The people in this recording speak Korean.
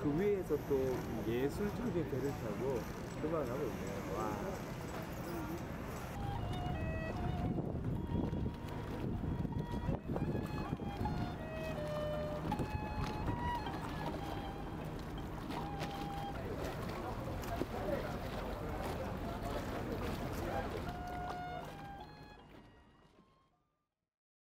그 위에서 또 예술적인 배를 타고 그만하고 있네요. 와.